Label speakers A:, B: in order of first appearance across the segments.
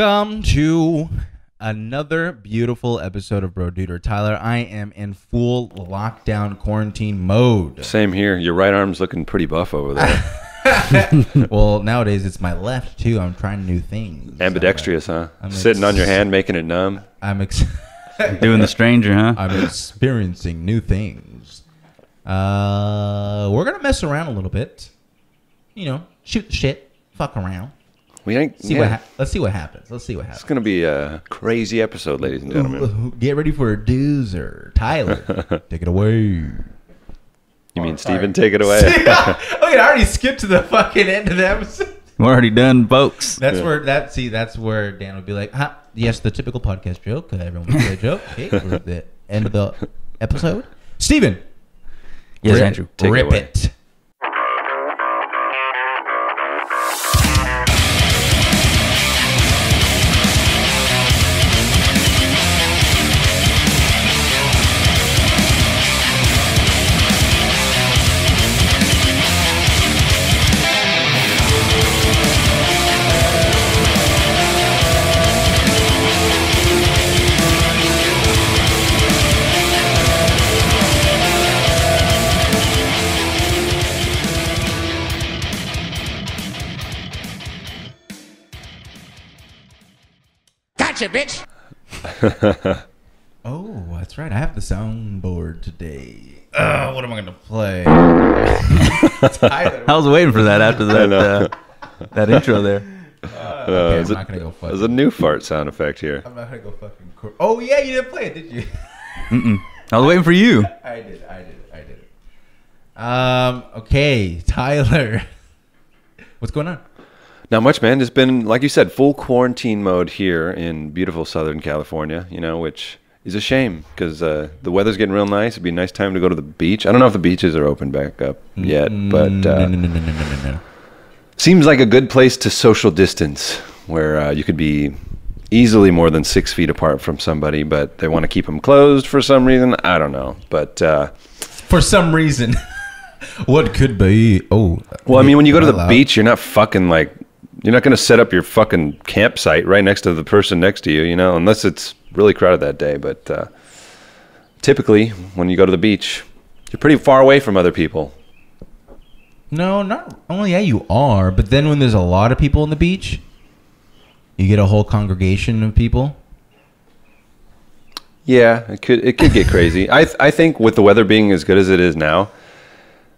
A: Welcome to another beautiful episode of Broduder. Tyler, I am in full lockdown quarantine mode.
B: Same here. Your right arm's looking pretty buff over there.
A: well, nowadays it's my left too. I'm trying new things.
B: Ambidextrous, huh?
A: I'm
B: Sitting on your hand, making it numb.
A: I'm ex-
C: Doing the stranger, huh?
A: I'm experiencing new things. Uh, we're gonna mess around a little bit. You know, shoot the shit, fuck around,
B: We ain't.
A: see
B: yeah.
A: what. Ha- let's see what happens. Let's see what happens.
B: It's gonna be a crazy episode, ladies and gentlemen.
A: Get ready for a doozer, Tyler. take it away.
B: You mean Steven? Take it away.
A: okay, I already skipped to the fucking end of the episode.
C: We're already done, folks.
A: That's
B: Yeah.
A: where that see. That's where Dan would be like, huh, "Yes, the typical podcast joke. Uh, everyone would say a joke." Okay, we're at the end of the episode. Steven,
C: Yes,
A: rip,
C: Andrew.
B: Take it
A: rip
B: away.
A: it. Oh, that's right. I have the soundboard today. Uh, what am I gonna play? Tyler.
C: I was waiting for that after that uh, that intro there.
B: Uh,
A: Okay,
B: there's
A: I'm
B: a-
A: not gonna go fuck.
B: There's a new fart sound effect here.
A: I'm not gonna go fucking. Cor- oh yeah, you didn't play it, did you?
C: I was waiting for you.
A: I did. I did. I did. Um. Okay, Tyler. What's going on?
B: Not much, man. It's been, like you said, full quarantine mode here in beautiful Southern California. You know, which is a shame because uh, the weather's getting real nice. It'd be a nice time to go to the beach. I don't know if the beaches are open back up yet, but
A: Mm,
B: uh,
A: no, no, no, no, no, no, no.
B: Seems like a good place to social distance where uh, you could be easily more than six feet apart from somebody, but they want to keep them closed for some reason. I don't know. But, uh,
A: For some reason, what could be? Oh,
B: well, I mean, when you go to the beach, you're not fucking like, you're not going to set up your fucking campsite right next to the person next to you, you know, unless it's really crowded that day. But uh, typically, when you go to the beach, you're pretty far away from other people.
A: No, not. Oh, yeah, you are. But then when there's a lot of people on the beach, you get a whole congregation of people.
B: Yeah, it could it could get crazy. I th- I think with the weather being as good as it is now,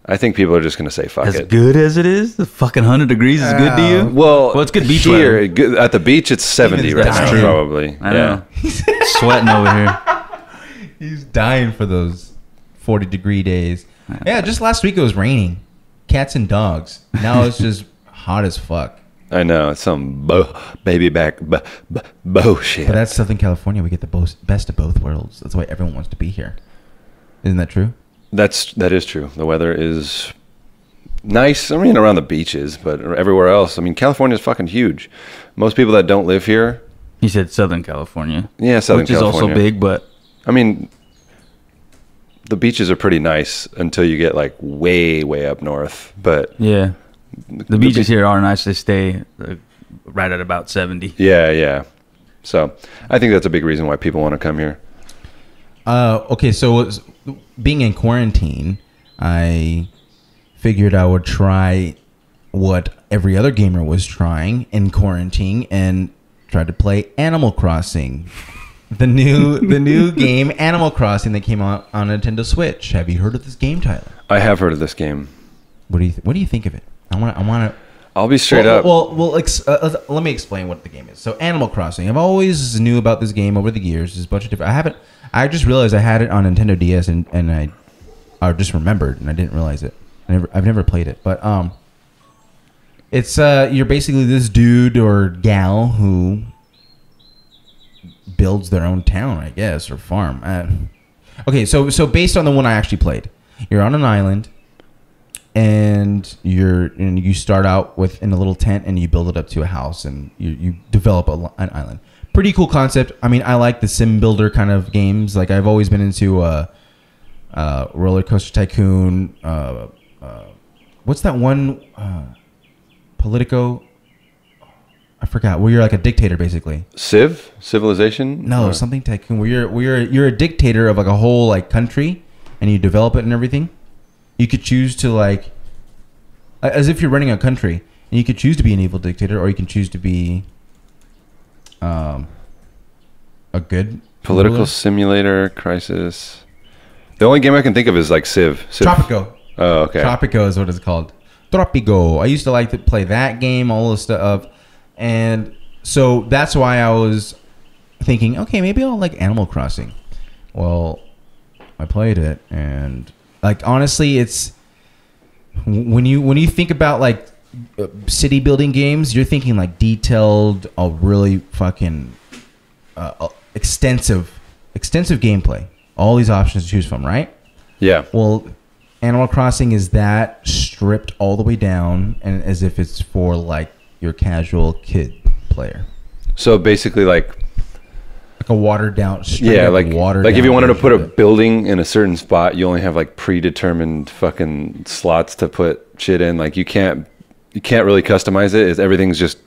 B: I think people are just going to say fuck
C: As
B: it.
C: As good as it is, the fucking hundred degrees is good to you.
B: Well,
C: Well, it's good beach
B: here
C: weather.
B: good- at the beach. It's seventy
A: Steven's
B: right
A: dying.
B: now, probably.
C: I
B: yeah,
C: know. Sweating over here.
A: He's dying for those 40 degree days. Yeah, just last week it was raining. Cats and dogs. Now it's just hot as fuck.
B: I know it's some bo- baby back b- b- bullshit.
A: But that's Southern California. We get the bos- best of both worlds. That's why everyone wants to be here. Isn't that true?
B: That's that is true. The weather is nice. I mean, around the beaches, but everywhere else. I mean, California is fucking huge. Most people that don't live here,
C: He said Southern California,
B: yeah, Southern California.
C: which is also big, but
B: I mean, the beaches are pretty nice until you get like way, way up north. But
C: yeah, the
B: the
C: beaches
B: be-
C: here are nice. They stay right at about seventy.
B: yeah, yeah. So I think that's a big reason why people want to come here.
A: Uh, okay, so being in quarantine, I figured I would try what every other gamer was trying in quarantine and tried to play Animal Crossing. The new the new game Animal Crossing that came out on Nintendo Switch. Have you heard of this game, Tyler?
B: I have heard of this game.
A: What do you th- what do you think of it? I want I want to
B: I'll be straight
A: well,
B: up.
A: Well, well, ex- uh, let's- let me explain what the game is. So, Animal Crossing. I've always knew about this game over the years. There's a bunch of different. I haven't. I just realized I had it on Nintendo DS, and, and I, I just remembered, and I didn't realize it. I never, I've never played it, but um, it's uh, you're basically this dude or gal who builds their own town, I guess, or farm. Uh, okay, so so based on the one I actually played, you're on an island and you're and you start out with in a little tent and you build it up to a house and you, you develop a, an island pretty cool concept i mean i like the sim builder kind of games like i've always been into uh, uh, roller coaster tycoon uh, uh, what's that one uh, politico I forgot. Where you're like a dictator, basically.
B: Civ civilization.
A: No,
B: Or-
A: something tycoon. Where you're where you're you're a dictator of like a whole like country, and you develop it and everything. You could choose to like, as if you're running a country, and you could choose to be an evil dictator, or you can choose to be, um, a good
B: political
A: ruler.
B: simulator crisis. The only game I can think of is like Civ. Civ.
A: Tropico.
B: Oh, okay.
A: Tropico is what it's called. Tropico. I used to like to play that game, all this stuff, and so that's why I was thinking, okay, maybe I'll like Animal Crossing. Well, I played it, and like honestly, it's when you when you think about like city building games, you're thinking like detailed, a really fucking uh, uh, extensive, extensive gameplay. All these options to choose from, right?
B: yeah.
A: Well, Animal Crossing is that stripped all the way down, and as if it's for like your casual kid player,
B: So basically, like
A: like a watered down,
B: yeah, like
A: watered
B: like if you wanted to put a building in a certain spot, you only have like predetermined fucking slots to put shit in. Like you can't you can't really customize. It's, everything's just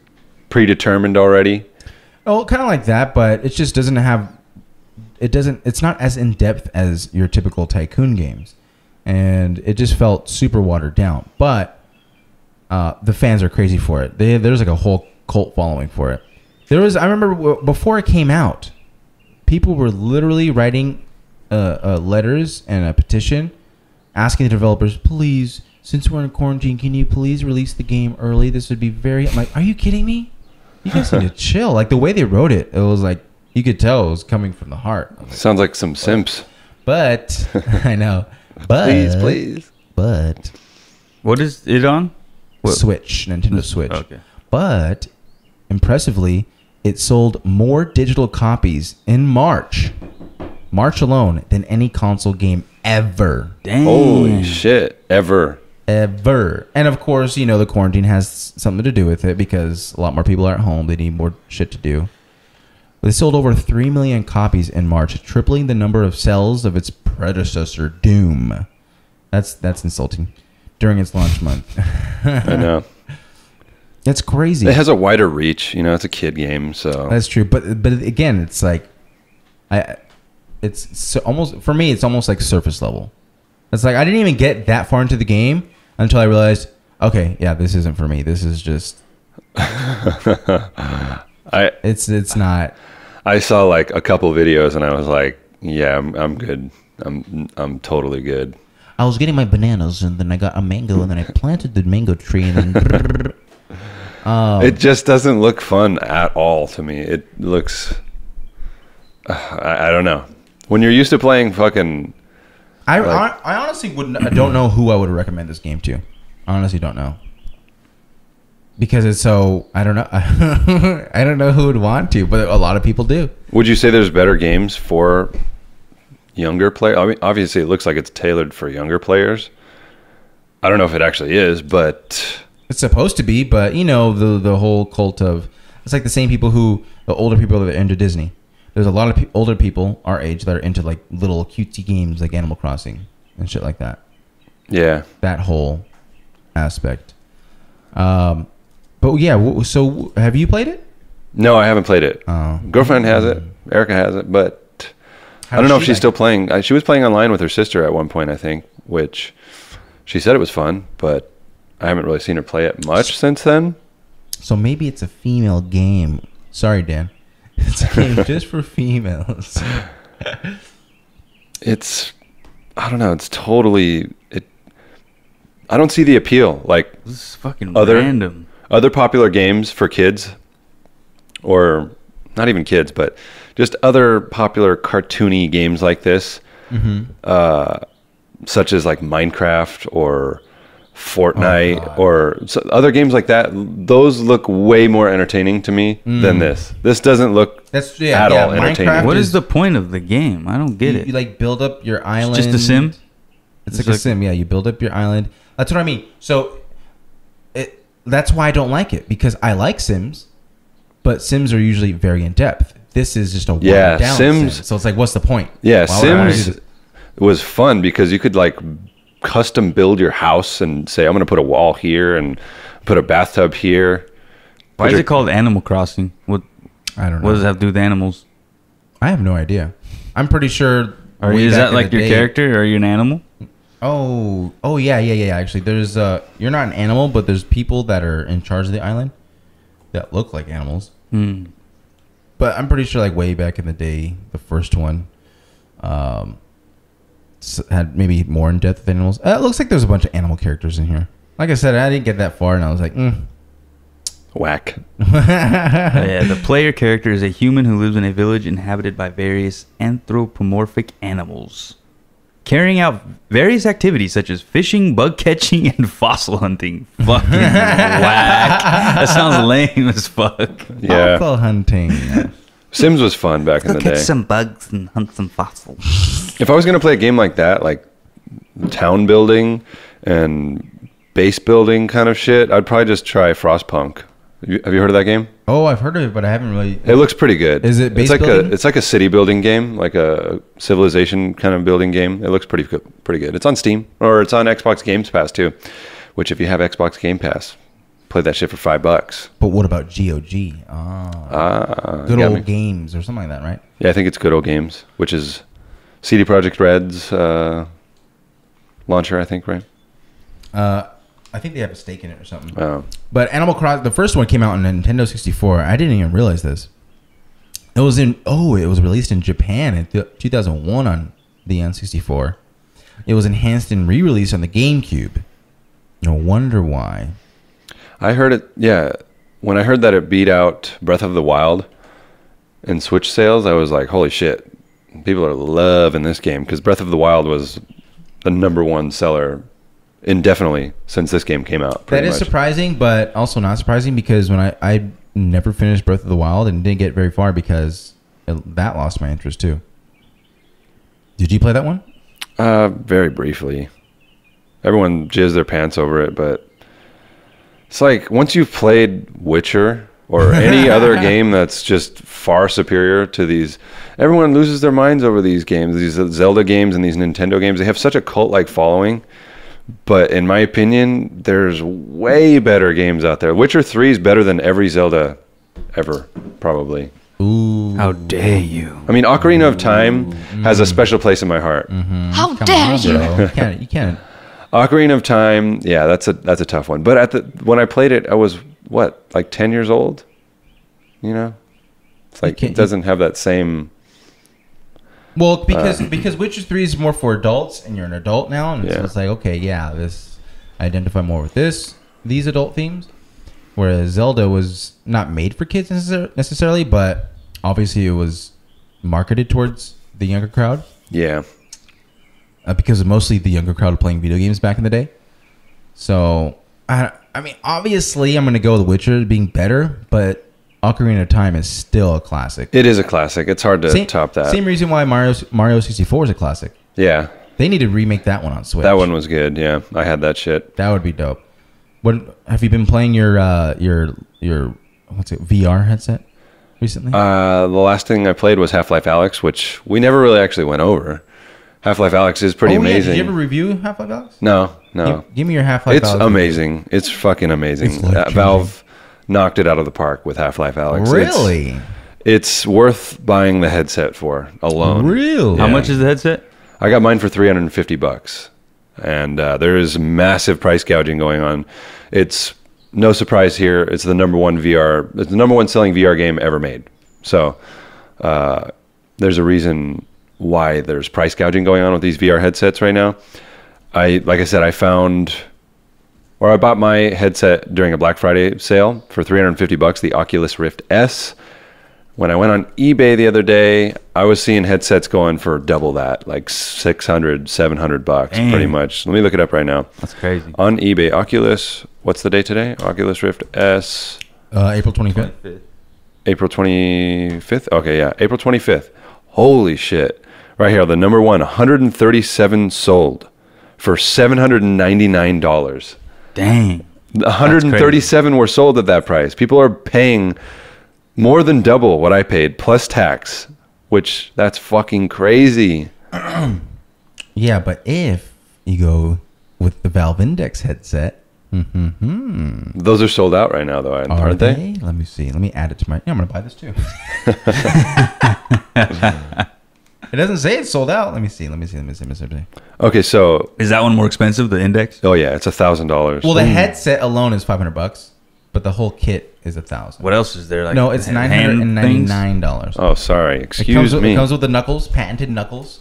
B: predetermined already.
A: oh, kind of like that, but it just doesn't have. It doesn't. It's not as in depth as your typical tycoon games, and it just felt super watered down. But uh, the fans are crazy for it. They, there's like a whole cult following for it. There was. I remember before it came out, people were literally writing uh, uh, letters and a petition asking the developers, please, since we're in quarantine, can you please release the game early? This would be very. I'm like, are you kidding me? You guys need to chill. Like the way they wrote it, it was like you could tell it was coming from the heart.
B: Sounds like some simps.
A: But I know. But
B: Please, please.
A: But
C: What is it on? What-
A: Switch, Nintendo Switch.
C: Okay.
A: But impressively, it sold more digital copies in March, March alone, than any console game ever.
C: Dang.
B: Holy shit! Ever.
A: Ever. And of course, you know, the quarantine has something to do with it because a lot more people are at home. They need more shit to do. They sold over 3 million copies in March, tripling the number of sales of its predecessor, Doom. That's that's insulting. During its launch month.
B: I know.
A: That's crazy.
B: It has a wider reach. You know, it's a kid game, so
A: That's true, but but again, it's like, I, it's so almost for me, it's almost like surface level. It's like I didn't even get that far into the game until I realized, okay, yeah, this isn't for me. This is just
B: I
A: it's it's not.
B: I saw like a couple videos and I was like, yeah, I'm I'm good. I'm I'm totally good.
A: I was getting my bananas, and then I got a mango, and then I planted the mango tree, and then. um,
B: It just doesn't look fun at all to me. It looks I, I don't know. When you're used to playing fucking
A: I,
B: like-
A: I I honestly wouldn't. I don't know who I would recommend this game to. I honestly don't know. Because it's so I don't know. I don't know who would want to, but a lot of people do.
B: Would you say there's better games for younger players? I mean, obviously, it looks like it's tailored for younger players. I don't know if it actually is, but
A: It's supposed to be, but you know the the whole cult of it's like the same people who the older people that are into Disney. There's a lot of pe- older people our age that are into like little cutesy games like Animal Crossing and shit like that.
B: yeah,
A: That whole aspect. Um, but yeah, w- so w- have you played it?
B: no, I haven't played it.
A: Oh.
B: Girlfriend has it. Erica has it, but
A: How
B: I don't know if she's
A: like
B: still playing. I, she was playing online with her sister at one point, I think, which she said it was fun, but I haven't really seen her play it much since then.
A: So maybe it's a female game. Sorry, Dan. It's a game just for females.
B: It's I don't know. It's totally it. I don't see the appeal. Like
C: This is fucking
B: Other-
C: random.
B: other popular games for kids, or not even kids, but just other popular cartoony games like this, uh, such as like Minecraft or Fortnite oh,
A: God.
B: or so other games like that. Those look way more entertaining to me mm. than this. This doesn't look
A: That's yeah,
B: at
A: yeah.
B: all entertaining.
C: What
A: is
C: is the point of the game? I don't get
A: you,
C: it.
A: you like build up your island.
C: just a sim?
A: It's
C: It's
A: like, a sim. Yeah, you build up your island. That's what I mean. So, it that's why I don't like it because I like Sims, but Sims are usually very in depth. This is just a watered
B: Yeah,
A: down
B: Sims-
A: Sim. So it's like, what's the point?
B: Yeah,
A: Why would I do
B: Sims was fun because you could like custom build your house and say, I'm going to put a wall here and put a bathtub here.
C: Why is it called Animal Crossing? What
A: I don't know.
C: What does that have to do with animals?
A: I have no idea. I'm pretty sure.
C: Or
A: way
C: is that like your
A: day-
C: character? Or are you an animal?
A: Oh, oh yeah, yeah, yeah. Actually, there's uh, you're not an animal, but there's people that are in charge of the island that look like animals.
C: Hmm.
A: But I'm pretty sure, like way back in the day, the first one, um, s- had maybe more in depth with animals. Uh, it looks like there's a bunch of animal characters in here. Like I said, I didn't get that far, and I was like, mm.
B: Whack.
C: Yeah, the player character is a human who lives in a village inhabited by various anthropomorphic animals, carrying out various activities such as fishing, bug catching, and fossil hunting. Fucking whack. That sounds lame as fuck.
B: Yeah.
A: Fossil hunting.
B: Sims was fun back in the day.
C: Some bugs and hunt some fossils.
B: If I was gonna play a game like that, like town building and base building kind of shit, I'd probably just try Frostpunk. Have you, have you heard of that game?
A: oh, I've heard of it, but I haven't really.
B: It looks pretty good.
A: Is it base
B: it's like
A: building?
B: a it's like a city building game, like a civilization kind of building game. It looks pretty good, pretty good. It's on Steam or it's on Xbox Games Pass too. Which if you have Xbox Game Pass, play that shit for five bucks.
A: But what about GOG? Ah,
B: Ah,
A: good old
B: me.
A: games or something like that, right?
B: Yeah, I think it's Good Old Games, which is CD Projekt Red's uh, launcher. I think right.
A: Uh, I think they have a stake in it or something.
B: Oh.
A: But Animal Crossing, the first one came out on Nintendo 64. I didn't even realize this. It was in oh, it was released in Japan in th- 2001 on the N64. It was enhanced and re-released on the GameCube. No wonder why.
B: I heard it. Yeah, when I heard that it beat out Breath of the Wild in Switch sales, I was like, "Holy shit!" People are loving this game because Breath of the Wild was the number one seller indefinitely since this game came out.
A: That is
B: much.
A: surprising, but also not surprising because when I I never finished Breath of the Wild and didn't get very far because it, that lost my interest too. Did you play that one?
B: Uh, very briefly. Everyone jizzed their pants over it, but it's like once you've played Witcher or any other game that's just far superior to these, everyone loses their minds over these games, these Zelda games and these Nintendo games. They have such a cult like following. But in my opinion, there's way better games out there. Witcher 3 is better than every Zelda ever, probably.
A: Ooh,
C: How dare you?
B: I mean, Ocarina of Time has a special place in my heart. Mm-hmm.
D: How
A: come
D: dare
A: on,
D: you!
A: You can't. You can't.
B: Ocarina of Time, yeah, that's a that's a tough one. But at the when I played it, I was what like ten years old. You know, it's like it doesn't have that same.
A: Well, because
B: Uh,
A: because Witcher Three is more for adults, and you're an adult now, and so it's like okay, yeah, this I identify more with this these adult themes, whereas Zelda was not made for kids necessarily, but obviously it was marketed towards the younger crowd
B: Yeah,
A: uh, because mostly the younger crowd playing video games back in the day. So I I mean, obviously I'm gonna go with Witcher being better, but Ocarina of Time is still a classic.
B: it is a classic. It's hard to top that.
A: Same reason why Mario Mario 64 is a classic.
B: yeah,
A: They need to remake that one on Switch.
B: that one was good. Yeah, I had that shit.
A: That would be dope. What have you been playing your uh your your what's it VR headset recently?
B: Uh, the last thing I played was Half Life Alyx, which we never really actually went over. Half Life Alyx is pretty
A: oh, yeah.
B: amazing.
A: Did you ever review Half Life Alyx?
B: no, no,
A: Give, give me your Half Life.
B: it's amazing. It's fucking amazing.
A: It's
B: Uh. Valve knocked it out of the park with Half Life Alyx. It's-
A: Really?
B: It's worth buying the headset for alone.
A: Really?
C: How much is the headset?
B: I got mine for 350 bucks. And uh, there is massive price gouging going on. It's no surprise here. It's the number one VR, it's the number one selling VR game ever made. So uh, there's a reason why there's price gouging going on with these VR headsets right now. I like I said, I found or I bought my headset during a Black Friday sale for 350 bucks, the Oculus Rift S. When I went on eBay the other day, I was seeing headsets going for double that, like 600, 700 bucks,
C: Damn.
B: pretty much. Let me look it up right now.
C: That's crazy.
B: On eBay, Oculus, what's the date today? Oculus Rift S,
A: Uh, April 25th.
B: April 25th? Okay, yeah, April 25th. Holy shit. Right here, the number one, 137 sold for $799.
C: Dang.
B: 137 were sold at that price. People are paying more than double what I paid plus tax, which that's fucking crazy.
A: Yeah, but if you go with the Valve Index headset, Mm-hmm.
B: Those are sold out right now, though, aren't,
A: Are they?
B: they?
A: Let me see. Let me add it to my. Yeah, I'm gonna buy this too. it doesn't say it's sold out. Let me see. Let me see. Let me see. Let me see.
B: Okay, so
C: Is that one more expensive? The index?
B: oh yeah, it's a thousand dollars.
A: Well, the hmm. headset alone is 500 bucks, but the whole kit is a thousand.
C: What else is there? Like
A: no, it's
C: hand
A: nine hundred and ninety
C: things?
A: nine dollars.
B: Oh, sorry.
A: it comes
B: Excuse
A: with,
B: me.
A: It comes with the knuckles, patented knuckles.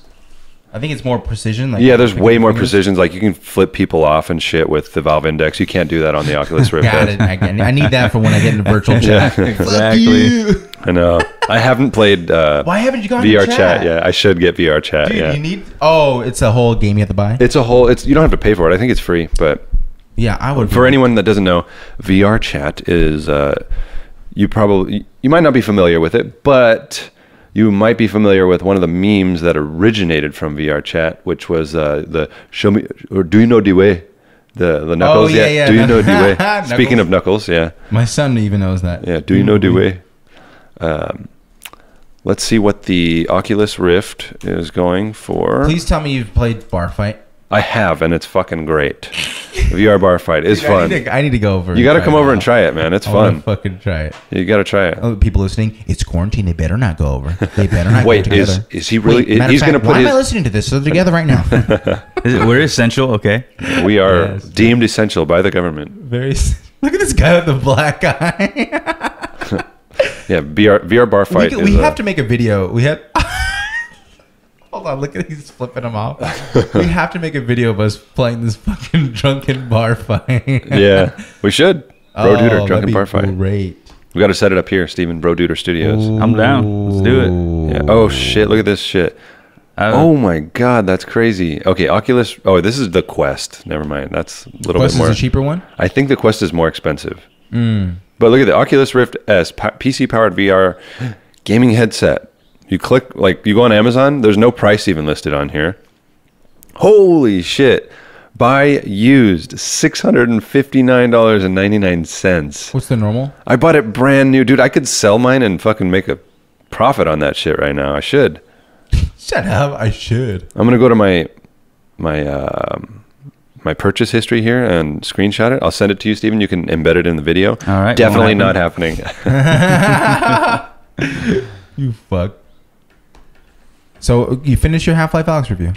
A: I think it's more precision. Like
B: yeah, there's way more
A: fingers.
B: precision. Like you can flip people off and shit with the Valve Index. You can't do that on the Oculus Rift.
A: Got it. I, need that for when I get into virtual
B: Yeah,
A: chat.
C: exactly.
B: I know. I haven't played uh,
A: Why haven't you gone
B: VR chat.
A: chat?
B: yet. I should get VR chat.
A: Dude,
B: yeah,
A: you need. Oh, it's a whole game you have to buy.
B: it's a whole. It's you don't have to pay for it. I think it's free. But
A: yeah, I would.
B: for anyone that doesn't know, VR chat is uh, you probably you might not be familiar with it, but you might be familiar with one of the memes that originated from VR chat, which was uh, the show me or do you know Dway? The the knuckles,
A: Oh, yeah, yeah,
B: Do you know
A: Knuckles.
B: Dway? Speaking of knuckles, yeah,
A: My son even knows that.
B: yeah. Do you know Dway? Um, let's see what the Oculus Rift is going for.
A: Please tell me you've played Bar Fight.
B: I have, and it's fucking great. VR bar fight is
A: I
B: fun.
A: need to, I need to go over.
B: You got to come
A: it
B: over and try it, man. It's
A: I
B: fun.
A: fucking try it.
B: You got to try it.
A: Oh, people listening, it's quarantine. They better not go over. They better not
B: Wait,
A: go together.
B: is- is he really-
A: Wait, matter
B: he's
A: of
B: gonna
A: fact,
B: put
A: Why am I
B: his-
A: listening to this? So they're together right now.
C: Is it, we're essential. Okay.
B: We are
A: Yes.
B: deemed essential by the government.
A: Very. s- Look at this guy with the black eye.
B: Yeah, VR VR bar
A: we
B: fight.
A: can-
B: is,
A: we
B: uh,
A: have to make a video. We have. Hold on, look at he's flipping them off. we have to make a video of us playing this fucking drunken bar fight.
B: Yeah, we should. Bro
A: Oh,
B: Duder drunken bar fight.
A: Great.
B: We got to set it up here, Stephen. Broduder Studios.
C: I'm down. Let's do it.
B: Yeah. Oh shit! Look at this shit.
C: Uh,
B: Oh my god, that's crazy. Okay, Oculus. Oh, this is the Quest. Never mind. That's a little
A: Quest
B: bit more.
A: Quest is a cheaper one.
B: I think the Quest is more expensive.
A: Mm.
B: But look at the Oculus Rift S, PC powered VR gaming headset. You click, like, you go on Amazon, there's no price even listed on here. Holy shit. Buy used $659.99.
A: What's the normal?
B: I bought it brand new. Dude, I could sell mine and fucking make a profit on that shit right now. I should.
A: Shut up! I should.
B: I'm gonna go to my my um, my purchase history here and screenshot it. I'll send it to you, Stephen. You can embed it in the video.
C: All right,
B: Definitely not happening.
A: You fuck. So you finish your Half Life Alyx review.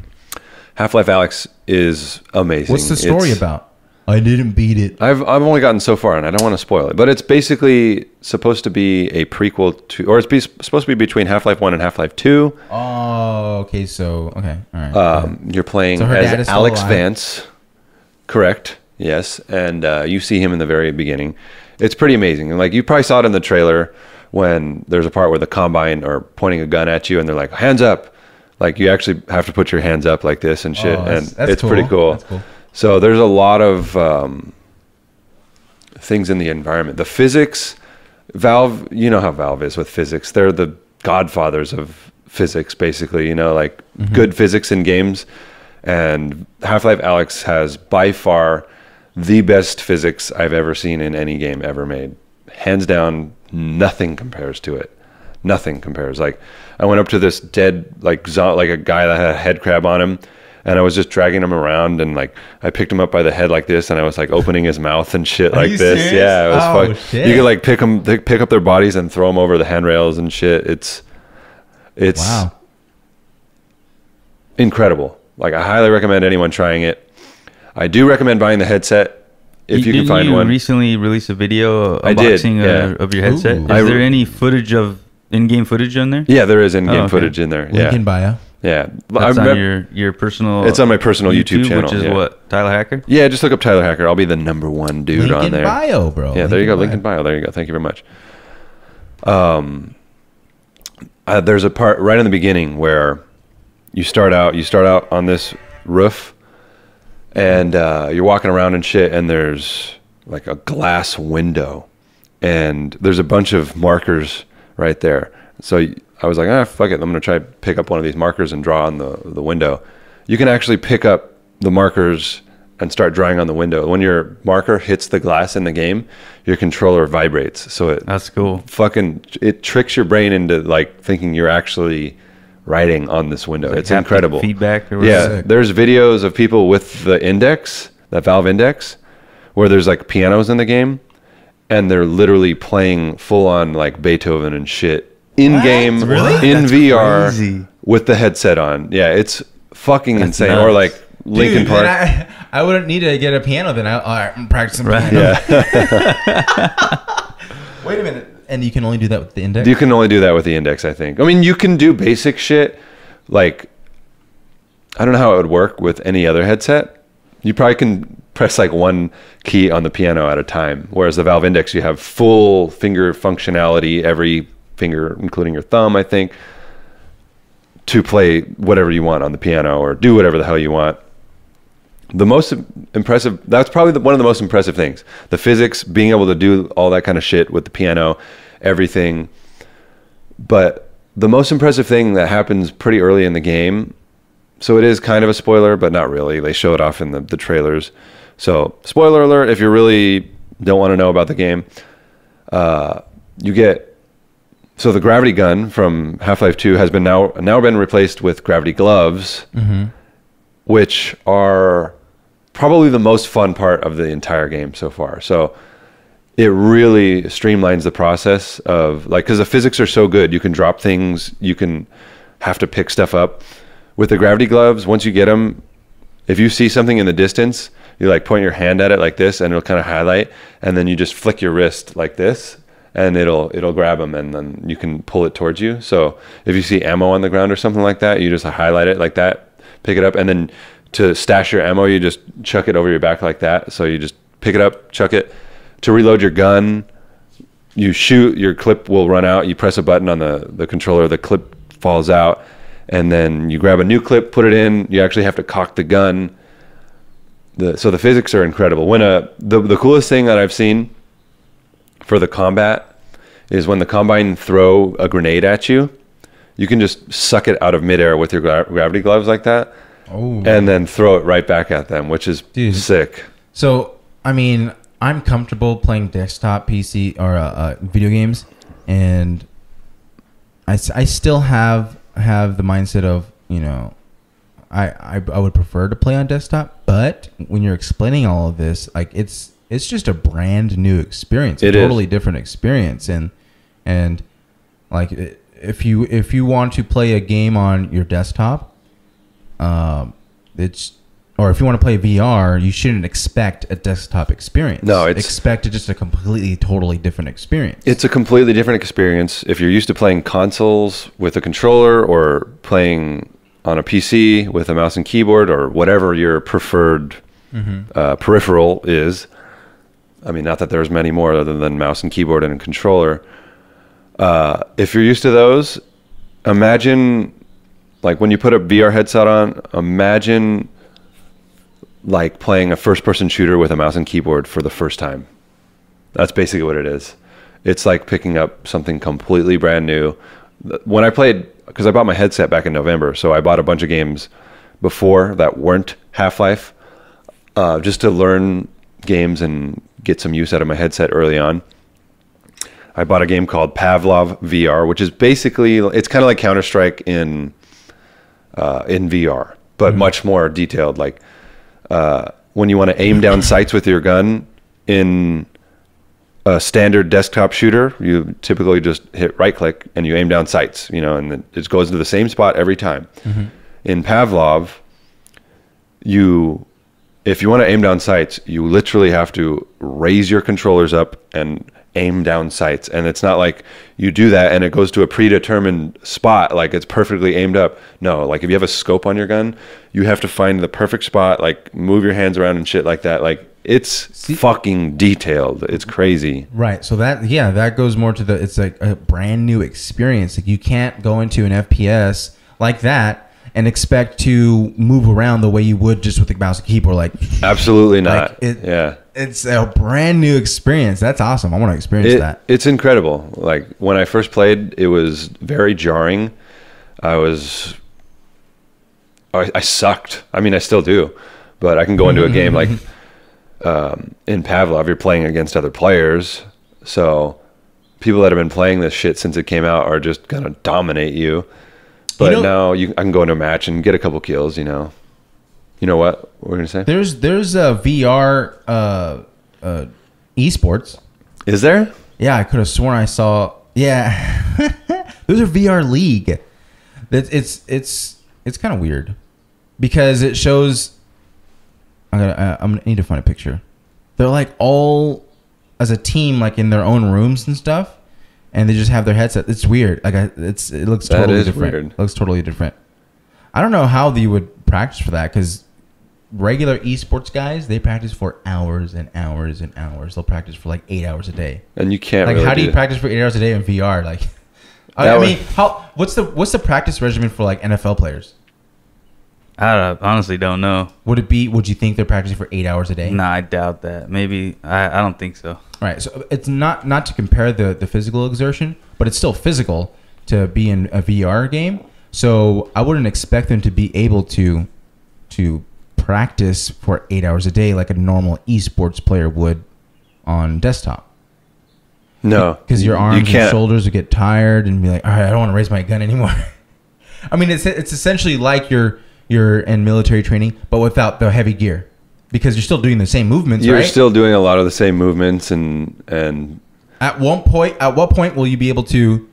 B: Half Life Alyx is amazing.
A: What's the story
B: It's-
A: about? I didn't beat it.
B: I've I've only gotten so far, and I don't want to spoil it. But it's basically supposed to be a prequel to, or it's be, supposed to be between Half Life One and Half Life Two.
A: Oh, okay. So okay, all right.
B: Um, you're playing
A: So her dad is
B: as Alyx
A: alive?
B: Vance, correct? Yes, and uh, you see him in the very beginning. It's pretty amazing. And like you probably saw it in the trailer when there's a part where the combine are pointing a gun at you, and they're like, "Hands up!" Like you actually have to put your hands up like this and shit,
A: Oh, that's-
B: and
A: that's
B: it's pretty
A: cool.
B: cool.
A: That's cool.
B: So there's a lot of um, things in the environment. The physics, Valve, you know how Valve is with physics. They're the godfathers of physics, basically. You know, like
A: Mm-hmm.
B: good physics in games. And Half Life Alyx has by far the best physics I've ever seen in any game ever made. Hands down, nothing compares to it. Nothing compares. Like I went up to this dead, like zo- like a guy that had a head crab on him, and I was just dragging him around, and like I picked him up by the head like this, and I was like opening his mouth and shit
A: Are
B: like
A: you
B: this.
A: serious?
B: Yeah, it was
A: Oh,
B: fuck-
A: shit.
B: You could like pick them, pick up their bodies and throw them over the handrails and shit. It's, it's
A: wow.
B: incredible. Like I highly recommend anyone trying it. I do recommend buying the headset if you, can
C: Didn't
B: find
C: you
B: one.
C: recently release a video
B: did,
C: unboxing
B: yeah.
C: uh, of your headset.
A: Ooh.
C: Is
B: I-
C: there any footage of in-game footage on there?
B: yeah, there is in-game
C: Oh, okay.
B: footage in there.
A: Link
B: Yeah,
A: in bio.
B: yeah.
C: That's
B: I
C: on your your personal.
B: It's on my personal YouTube channel,
C: which is
B: yeah.
C: what Tyler Hacker.
B: yeah, just look up Tyler Hacker. I'll be the number one dude
A: Link
B: on
A: in
B: there.
A: bio, bro.
B: Yeah, there you go. Link in bio. There you go. Thank you very much. Um, uh, there's a part right in the beginning where you start out. You start out on this roof, and uh, you're walking around and shit. And there's like a glass window, and there's a bunch of markers right there. So I was like, ah, fuck it. I'm gonna try to pick up one of these markers and draw on the the window. You can actually pick up the markers and start drawing on the window. When your marker hits the glass in the game, your controller vibrates. So it
C: That's cool.
B: fucking it tricks your brain into like thinking you're actually writing on this window. it's incredible.
C: feedback or
B: Yeah.
A: Sick.
B: there's videos of people with the index, that Valve Index, where there's like pianos in the game, and they're literally playing full on like Beethoven and shit in game
A: Really?
B: in
C: That's
B: VR
C: crazy.
B: with the headset on. Yeah, it's fucking
C: That's
B: insane.
C: nuts.
B: Or like Linkin
A: Dude,
B: Park.
A: I, I wouldn't need to get a piano then. I, all right, I'm practicing
C: Right.
A: piano.
B: yeah,
A: Wait a minute. And you can only do that with the index?
B: you can only do that with the index. I think. I mean, you can do basic shit like I don't know how it would work with any other headset. You probably can press like one key on the piano at a time, whereas the Valve Index you have full finger functionality, every finger, including your thumb, I think, to play whatever you want on the piano or do whatever the hell you want. The most impressive, that's probably the, one of the most impressive things. The physics, being able to do all that kind of shit with the piano, everything. But the most impressive thing that happens pretty early in the game so it is kind of a spoiler, but not really. They show it off in the, the trailers. So, spoiler alert, if you really don't want to know about the game, uh, you get so the gravity gun from Half Life Two has been now now been replaced with gravity gloves, which are probably the most fun part of the entire game so far. So it really streamlines the process of like because the physics are so good, you can drop things, you can have to pick stuff up. With the gravity gloves, once you get them, if you see something in the distance, you like point your hand at it like this, and it'll kind of highlight, and then you just flick your wrist like this, and it'll it'll grab them, and then you can pull it towards you. So if you see ammo on the ground or something like that, you just highlight it like that, pick it up, and then to stash your ammo, you just chuck it over your back like that. So you just pick it up, chuck it. To reload your gun, you shoot, your clip will run out. You press a button on the the controller, the clip falls out, and then you grab a new clip, put it in. You actually have to cock the gun. The, so the physics are incredible. When a the the coolest thing that I've seen for the combat is when the combine throw a grenade at you, you can just suck it out of midair with your gra- gravity gloves like that,
A: Oh.
B: and then throw it right back at them, which is
A: Dude.
B: sick.
A: So, I mean, I'm comfortable playing desktop PC or uh, uh, video games, and I, I still have have the mindset of you know, I, I I would prefer to play on desktop, but when you're explaining all of this, like it's it's just a brand new experience, a
B: It is.
A: totally different experience, and and like if you if you want to play a game on your desktop, um, it's or if you want to play VR, you shouldn't expect a desktop experience.
B: No, it's-
A: expect just a completely, totally different experience.
B: It's a completely different experience if you're used to playing consoles with a controller or playing on a PC with a mouse and keyboard or whatever your preferred uh, peripheral is. I mean, not that there's many more other than mouse and keyboard and a controller. Uh, if you're used to those, imagine like when you put a VR headset on, imagine like playing a first person shooter with a mouse and keyboard for the first time. That's basically what it is. It's like picking up something completely brand new. When I played, because I bought my headset back in November, so I bought a bunch of games before that weren't Half Life, uh, just to learn games and get some use out of my headset early on. I bought a game called Pavlov VR, which is basically it's kind of like Counter Strike in uh, in VR, but much more detailed. Like uh, when you want to aim down sights with your gun in a standard desktop shooter, you typically just hit right click and you aim down sights, you know, and it goes to the same spot every time. Mm-hmm. In Pavlov, you if you want to aim down sights, you literally have to raise your controllers up and aim down sights. And it's not like you do that and it goes to a predetermined spot, like it's perfectly aimed up. No, like if you have a scope on your gun, you have to find the perfect spot, like move your hands around and shit like that. Like it's fucking detailed. It's crazy.
A: Right. So that yeah, that goes more to the it's like a brand new experience. Like you can't go into an FPS like that and expect to move around the way you would just with the mouse and keyboard. Like
B: Absolutely not.
A: Like, it-
B: yeah.
A: it's a brand new experience. That's awesome. I want to experience
B: It-
A: that.
B: It's incredible. Like when I first played, it was very jarring. I was, I, I sucked. I mean, I still do, but I can go into a game like um, in Pavlov. You're playing against other players, so people that have been playing this shit since it came out are just gonna dominate you. But
A: know-
B: now you, I can go into a match and get a couple kills. You know, you know what we're gonna say?
A: There's there's a VR uh uh, esports.
B: Is there?
A: Yeah, I could have sworn I saw. Yeah, there's a VR league. It's it's it's it's kind of weird because it shows. I'm gonna uh, I'm gonna need to find a picture. They're like all as a team, like in their own rooms and stuff, and they just have their headset. It's weird. Like I, it's it looks
B: That
A: totally
B: is
A: different.
B: weird.
A: It looks totally different. I don't know how you would practice for that because regular esports guys they practice for hours and hours and hours. They'll practice for like eight hours a day.
B: And you can't
A: Like,
B: really
A: how do you
B: do-
A: practice for eight hours a day in VR? Like, I,
B: That
A: I
B: would-
A: mean, how? What's the what's the practice regimen for like NFL players?
C: I don't- honestly don't know.
A: Would it be? Would you think they're practicing for eight hours a day?
C: Nah, I doubt that. Maybe I, I don't think so.
A: Right. So it's not not to compare the the physical exertion, but it's still physical to be in a VR game. So I wouldn't expect them to be able to to practice for eight hours a day like a normal esports player would on desktop.
B: No,
A: Because your
B: You
A: arms and shoulders would get tired and be like, all right, I don't want to raise my gun anymore. I mean, it's it's essentially like you're you're in military training, but without the heavy gear, because you're still doing the same movements,
B: You're
A: right?
B: still doing a lot of the same movements and and
A: At one point, at what point will you be able to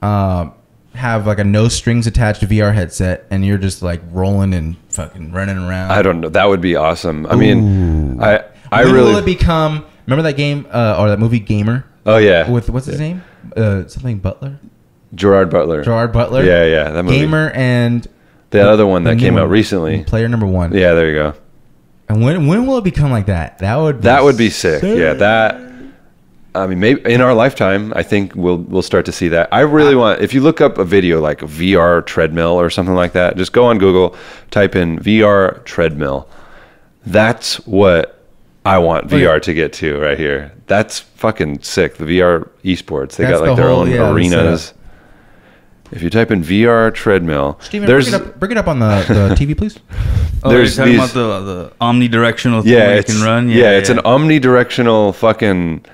A: uh, have like a no strings attached VR headset and you're just like rolling and fucking running around?
B: I don't know. That would be awesome. I mean, I I
A: when
B: really.
A: will it become? Remember that game uh, or that movie Gamer
B: oh yeah,
A: with what's his name? Uh, something Butler,
B: Gerard Butler.
A: Gerard Butler.
B: Yeah, yeah, that movie.
A: Gamer and
B: The other one that came out recently.
A: Player number one.
B: Yeah, there you go.
A: And when when will it become like that? That would be
B: That would be sick. Yeah, that. I mean, maybe in our lifetime, I think we'll we'll start to see that. I really want. If you look up a video like VR treadmill or something like that, just go on Google, type in VR treadmill. That's what I want
A: Oh.
B: VR to get to right here. That's fucking sick. The VR esports. They
A: That's
B: got like
A: the
B: their
A: whole-
B: own
A: yeah,
B: arenas. If you type in VR treadmill,
A: Steven,
B: there's
A: bring it up, bring it up on the, the TV, please.
C: Oh,
B: There's
C: you're talking
B: these-
C: about the the omnidirectional thing
B: yeah,
C: where you
B: it's
C: can run.
B: yeah, it's an omnidirectional fucking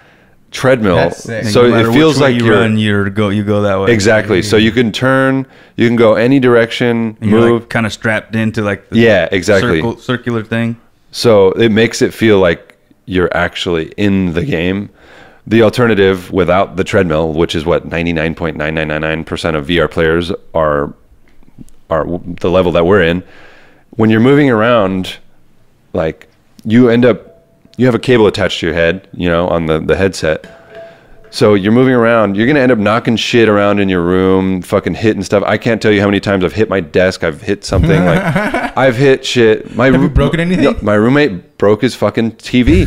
B: treadmill.
A: That's sick.
B: So
C: no
B: it feels
C: which way
B: like
C: you
B: you're
C: run, you go you go that way.
B: exactly. So you can turn, you can go any direction,
C: And
B: move.
C: like kind of strapped into like the
B: yeah, exactly.
C: circle, circular thing.
B: So it makes it feel like you're actually in the game. The alternative without the treadmill, which is what 99.9999% of VR players are are the level that we're in, when you're moving around like you end up you have a cable attached to your head, you know, on the the headset. So you're moving around, you're gonna end up knocking shit around in your room, fucking hitting stuff. I can't tell you how many times I've hit my desk, I've hit something like I've hit shit. My
A: Have you broken anything?
B: No, my roommate broke his fucking TV.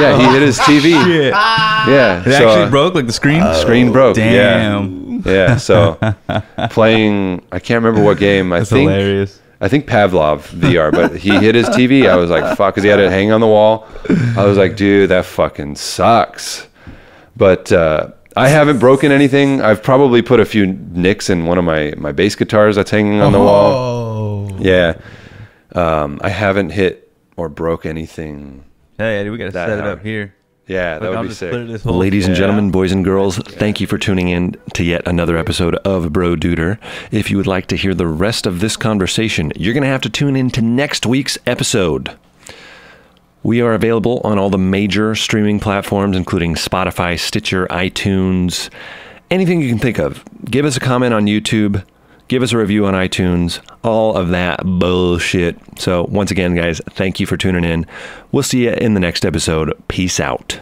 B: Yeah, he hit his TV. Yeah,
C: It
B: so,
C: actually
B: uh,
C: broke like the screen.
B: Screen broke.
C: Damn.
B: Yeah, yeah. So playing, I can't remember what game. I
C: That's
B: think
C: hilarious.
B: I think Pavlov VR, but he hit his TV. I was like, fuck, because he had it hanging on the wall. I was like, dude, that fucking sucks. But uh, I haven't broken anything. I've probably put a few nicks in one of my my bass guitars that's hanging on the wall.
A: Oh.
B: Yeah, um, I haven't hit or broke anything.
C: Hey, Eddie, we gotta
B: That
C: set it up here.
B: Yeah, that
C: Look,
B: would
C: I'll
B: be sick.
C: clear this whole-
D: Ladies and gentlemen, boys and girls, thank you for tuning in to yet another episode of Broduder. If you would like to hear the rest of this conversation, you're going to have to tune in to next week's episode. We are available on all the major streaming platforms, including Spotify, Stitcher, iTunes, anything you can think of. Give us a comment on YouTube. Give us a review on iTunes. All of that bullshit. So, once again, guys, thank you for tuning in. We'll see you in the next episode. Peace out.